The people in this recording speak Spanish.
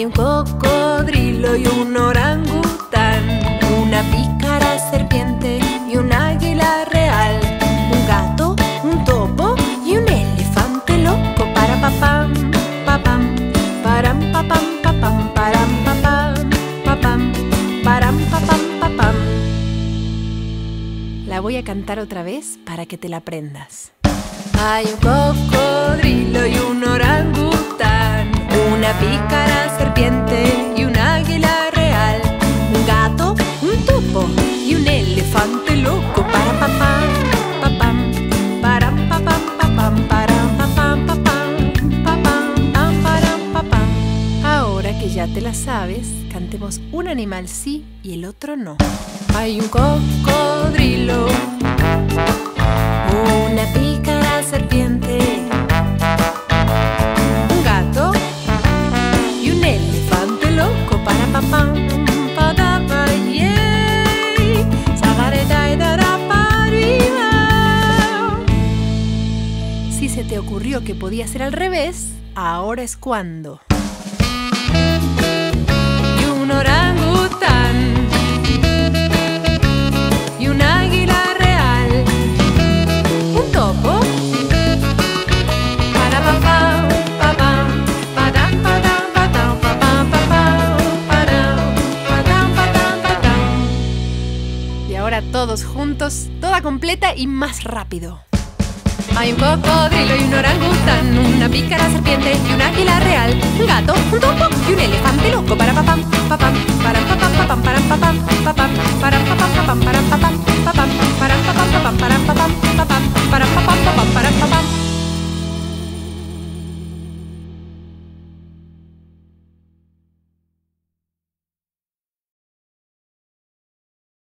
Hay un cocodrilo y un orangután, una pícara serpiente y un águila real, un gato, un topo y un elefante loco para papam, papam, param papam, papam, param papam, papam, param papam, papam. La voy a cantar otra vez para que te la aprendas. Hay un cocodrilo y un orangután, una pícara serpiente y un águila real, un gato, un topo y un elefante loco. Para papam. Ahora que ya te la sabes, cantemos un animal sí y el otro no. Hay un cocodrilo, ocurrió que podía ser al revés, ahora es cuando. Y un orangután y un águila real, un topo. Y ahora todos juntos, toda completa y más rápido. Hay un cocodrilo y un orangután, una pícara serpiente y un águila real, un gato, un topo y un elefante loco. Para papam, papam, para papam, papam, para papam, papam, para papam, papam, para papam, papam.